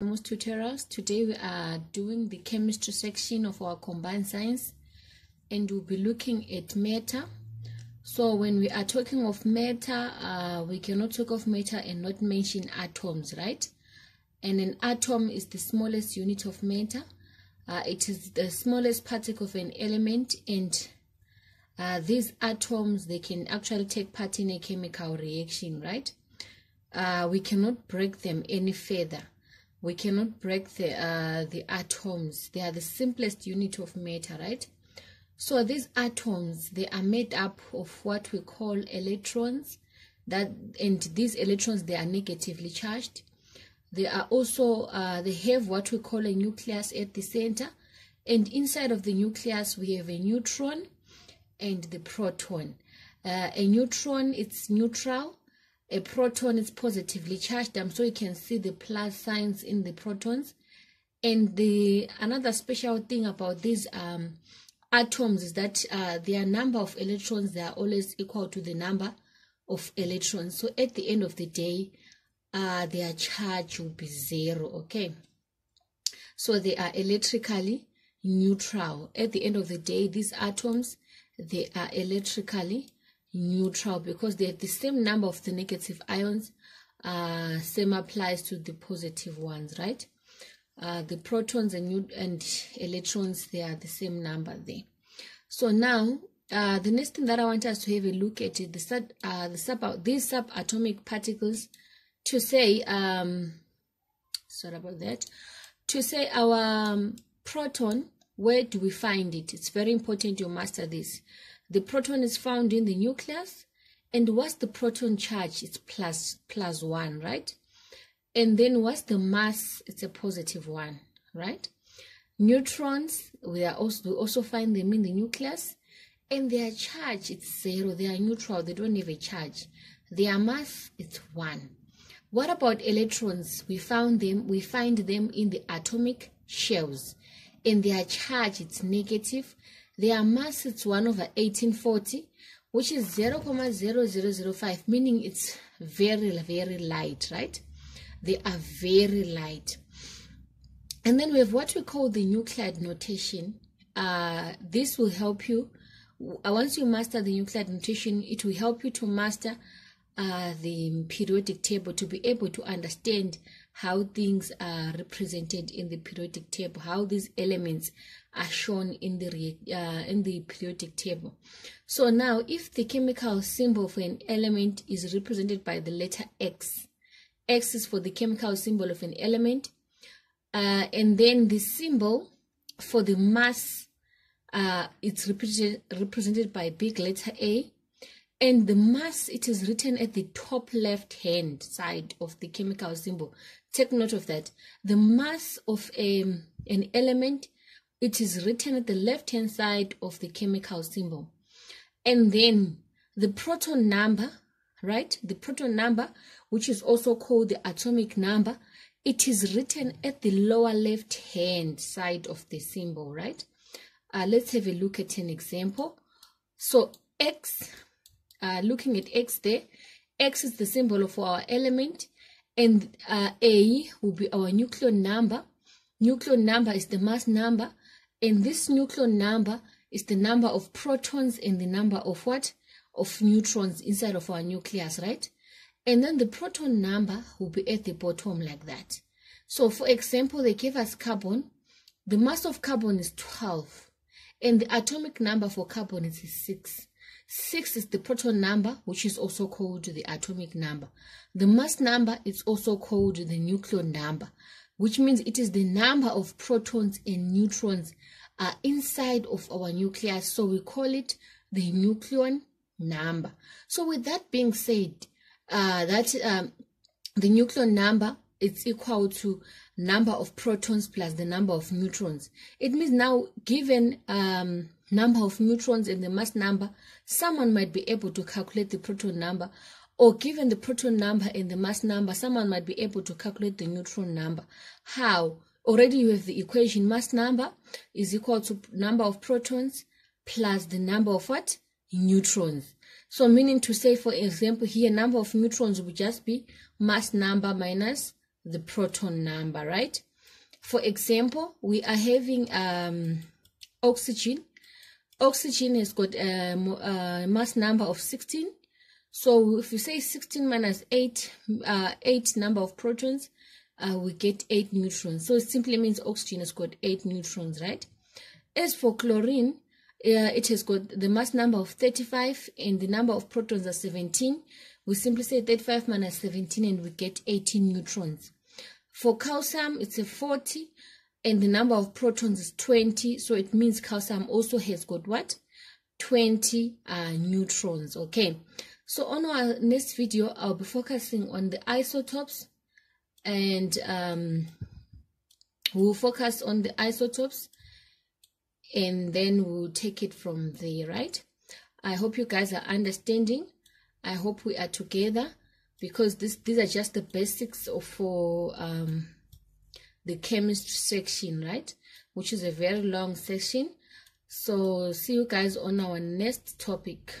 most tutorials. Today we are doing the chemistry section of our combined science and we'll be looking at matter. So when we are talking of matter, uh, we cannot talk of matter and not mention atoms, right? And an atom is the smallest unit of matter. Uh, it is the smallest particle of an element and uh, these atoms, they can actually take part in a chemical reaction, right? Uh, we cannot break them any further we cannot break the uh, the atoms. They are the simplest unit of matter right? So these atoms they are made up of what we call electrons that and these electrons they are negatively charged. They are also uh, they have what we call a nucleus at the center and inside of the nucleus we have a neutron and the proton. Uh, a neutron it's neutral a proton is positively charged um, so you can see the plus signs in the protons. And the another special thing about these um, atoms is that uh, their number of electrons they are always equal to the number of electrons. So at the end of the day uh, their charge will be zero okay? So they are electrically neutral. At the end of the day these atoms they are electrically neutral because they have the same number of the negative ions uh, same applies to the positive ones right? Uh, the protons and, and electrons they are the same number there. So now uh, the next thing that I want us to have a look at is the sub, uh, the sub these subatomic particles to say um sorry about that to say our um, proton where do we find it? It's very important you master this the proton is found in the nucleus. And what's the proton charge? It's plus, plus one, right? And then what's the mass? It's a positive one, right? Neutrons, we, are also, we also find them in the nucleus. And their charge, it's zero. They are neutral. They don't have a charge. Their mass, it's one. What about electrons? We found them, we find them in the atomic shells. And their charge, it's negative. Their mass is 1 over 1840, which is 0, 0.0005, meaning it's very, very light, right? They are very light. And then we have what we call the nuclide notation. Uh, this will help you. Uh, once you master the nuclide notation, it will help you to master uh, the periodic table to be able to understand how things are represented in the periodic table, how these elements are shown in the uh, in the periodic table. So now, if the chemical symbol for an element is represented by the letter X, X is for the chemical symbol of an element, uh, and then the symbol for the mass, uh, it's represented represented by big letter A and the mass it is written at the top left hand side of the chemical symbol. Take note of that. The mass of a, an element it is written at the left hand side of the chemical symbol. And then the proton number right? The proton number which is also called the atomic number it is written at the lower left hand side of the symbol right? Uh, let's have a look at an example. So x uh, looking at x there. X is the symbol of our element and uh, a will be our nucleon number. Nucleon number is the mass number and this nucleon number is the number of protons and the number of what? Of neutrons inside of our nucleus right? And then the proton number will be at the bottom like that. So for example they gave us carbon. The mass of carbon is 12 and the atomic number for carbon is 6 6 is the proton number, which is also called the atomic number. The mass number is also called the nucleon number, which means it is the number of protons and neutrons uh, inside of our nucleus. So we call it the nucleon number. So with that being said, uh, that um, the nucleon number is equal to number of protons plus the number of neutrons. It means now given um, number of neutrons and the mass number, someone might be able to calculate the proton number or given the proton number and the mass number, someone might be able to calculate the neutron number. How? Already you have the equation mass number is equal to number of protons plus the number of what? Neutrons. So meaning to say, for example, here number of neutrons will just be mass number minus the proton number, right? For example, we are having um, oxygen. Oxygen has got a, a, mass number of 16. So if we say 16 minus 8, uh, 8 number of protons, uh, we get 8 neutrons. So it simply means oxygen has got 8 neutrons, right? As for chlorine, uh, it has got the mass number of 35 and the number of protons are 17. We simply say 35 minus 17 and we get 18 neutrons. For calcium, it's a 40 and the number of protons is 20. So it means calcium also has got what? 20 uh, neutrons. Okay. So on our next video, I'll be focusing on the isotopes and um, we'll focus on the isotopes and then we'll take it from there, right? I hope you guys are understanding. I hope we are together because this these are just the basics of for um, the chemistry section, right? Which is a very long section. So see you guys on our next topic.